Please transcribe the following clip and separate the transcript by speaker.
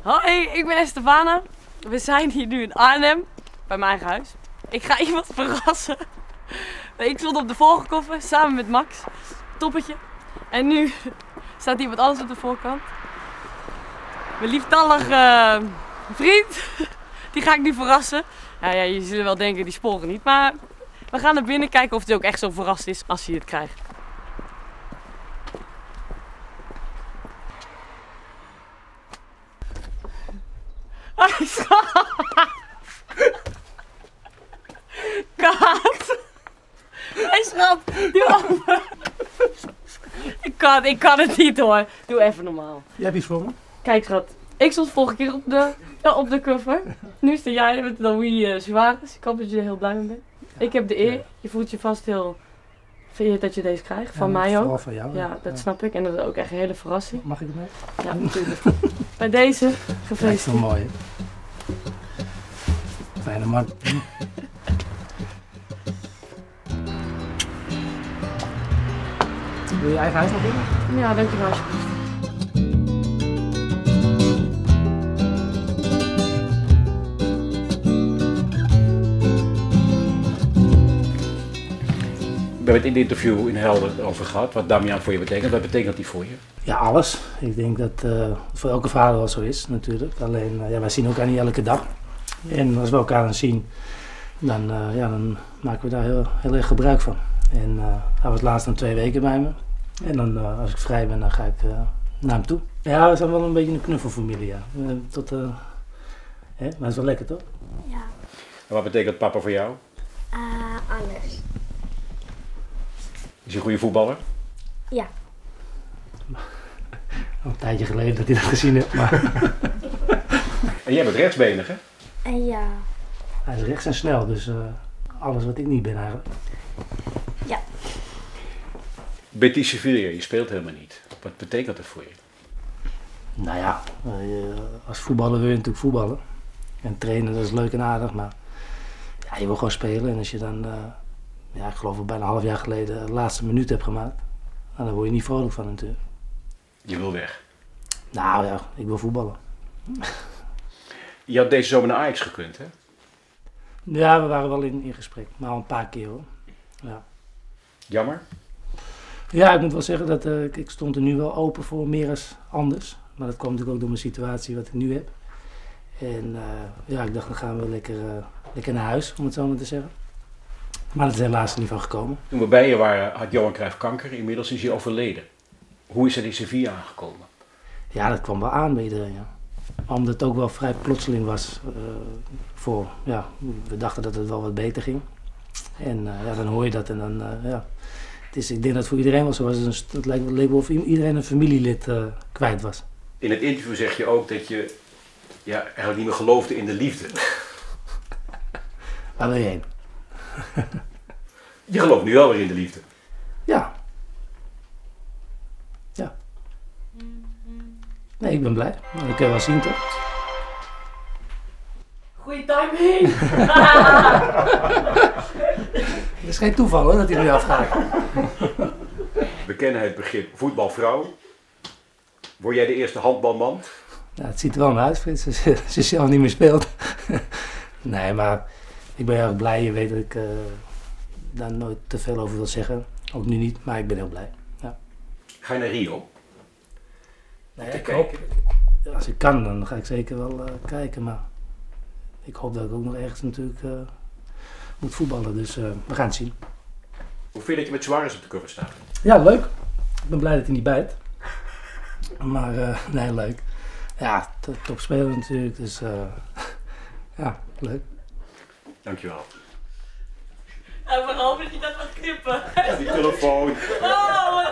Speaker 1: Hoi, ik ben Estefana. We zijn hier nu in Arnhem, bij mijn eigen huis. Ik ga iemand verrassen. Ik stond op de volgekoffer samen met Max. Toppetje. En nu staat iemand anders op de voorkant. Mijn lieftallige vriend. Die ga ik nu verrassen. Ja, ja, je zullen wel denken, die sporen niet. Maar we gaan naar binnen kijken of hij ook echt zo verrast is als hij het krijgt. Kaat. Hé schat, doe open. Ik kan, ik kan het niet hoor. Doe even normaal.
Speaker 2: Jij hebt iets voor me?
Speaker 1: Kijk schat, ik stond vorige keer op de, ja, op de cover. Nu sta jij met Louis uh, Suarez. Ik hoop dat je er heel blij mee bent. Ik heb de eer. Je voelt je vast heel... Je dat je deze krijgt? Van mij ook?
Speaker 2: Van jou.
Speaker 1: Ja, dat snap ik. En dat is ook echt een hele verrassing.
Speaker 2: Mag ik het mee?
Speaker 1: Ja, natuurlijk. Bij deze,
Speaker 2: Ja, is wel
Speaker 1: gefeliciteerd.
Speaker 2: mooi. hè? Man. Wil je eigen huis nog binnen?
Speaker 1: Ja, dankjewel alsjeblieft.
Speaker 3: We hebben het in het interview in Helder over gehad, wat Damian voor je betekent. Wat betekent die voor je?
Speaker 2: Ja, alles. Ik denk dat eh, het voor elke vader wel zo is natuurlijk. Alleen, eh, ja, wij zien elkaar niet elke dag. En als we elkaar dan zien, dan, eh, ja, dan maken we daar heel, heel erg gebruik van. En eh, hij was laatst dan twee weken bij me. En dan, eh, als ik vrij ben, dan ga ik eh, naar hem toe. Ja, we zijn wel een beetje een knuffelfamilie, ja. Tot, eh, hè? Maar het is wel lekker, toch?
Speaker 4: Ja,
Speaker 3: En wat betekent papa voor jou?
Speaker 4: eh, alles.
Speaker 3: Is hij een goede voetballer?
Speaker 4: Ja,
Speaker 2: Al een tijdje geleden dat hij dat gezien heeft, maar
Speaker 3: En jij bent rechtsbenig, hè?
Speaker 4: En ja,
Speaker 2: hij is rechts en snel, dus eh, alles wat ik niet ben eigenlijk.
Speaker 3: Betis Sevilla, je speelt helemaal niet. Wat betekent dat voor je?
Speaker 2: Nou ja, eh, als voetballer wil je natuurlijk voetballen. En trainen, dat is leuk en aardig, maar ja, je wil gewoon spelen. En als je dan, eh, ja, ik geloof al bijna een half jaar geleden, de laatste minuut hebt gemaakt, nou, dan word je niet vrolijk van natuurlijk.
Speaker 3: Je wil weg.
Speaker 2: Nou ja, ik wil voetballen.
Speaker 3: Je had deze zomer naar Ajax gekund, hè?
Speaker 2: Ja, we waren wel in, in gesprek, maar al een paar keer hoor. Ja.
Speaker 3: Jammer.
Speaker 2: Ja, ik moet wel zeggen dat eh, ik- stond er nu wel open voor meer als anders. Maar dat kwam natuurlijk ook door mijn situatie wat ik nu heb. En eh, ja, ik dacht dan gaan we lekker, eh, lekker naar huis, om het zo maar te zeggen. Maar dat is helaas er niet van gekomen.
Speaker 3: Toen we bij je waren, had Johan Cruijff kanker. Inmiddels is hij overleden. Hoe is hij in Sevilla aangekomen?
Speaker 2: Ja, dat kwam wel aan bij iedereen, ja. Omdat het ook wel vrij plotseling was eh, voor, ja, we dachten dat het wel wat beter ging. En eh, ja, dan hoor je dat en dan, eh, ja. Het is, ik denk dat het voor iedereen wel zo was. Het is een- Het leek, wel of iedereen een familielid eh, kwijt was.
Speaker 3: In het interview zeg je ook dat je ja, eigenlijk niet meer geloofde in de liefde.
Speaker 2: Waar wil je heen?
Speaker 3: Je gelooft nu wel weer in de liefde.
Speaker 2: Ja. Ja. Nee, ik ben blij. Dat kun je wel zien, toch?
Speaker 1: Goeie timing!
Speaker 2: Het is geen toeval hoor, dat hij nu afgaat.
Speaker 3: We kennen het begrip voetbalvrouw. Word jij de eerste handbalman?
Speaker 2: Ja, het ziet er wel naar uit, Frits, als je- zelf niet meer speelt. nee, maar ik ben heel erg blij. Je weet dat ik eh, daar nooit te veel over wil zeggen. Ook nu niet, maar ik ben heel blij.
Speaker 3: Ga je naar Rio?
Speaker 2: Ik
Speaker 3: kijken.
Speaker 2: hoop, als ik kan, dan ga ik zeker wel eh, kijken. Maar ik hoop dat ik ook nog ergens natuurlijk eh, moet voetballen. Dus eh, we gaan het zien.
Speaker 3: Hoe vind je dat je met Suarez op de cover staat?
Speaker 2: Ja, leuk. Ik ben blij dat hij niet bijt. Maar eh, nee, leuk. Ja, to- topspeler natuurlijk. Dus eh, ja, leuk.
Speaker 3: Dankjewel.
Speaker 1: En hopen dat je dat gaat knippen.
Speaker 3: Die telefoon.
Speaker 1: Oh,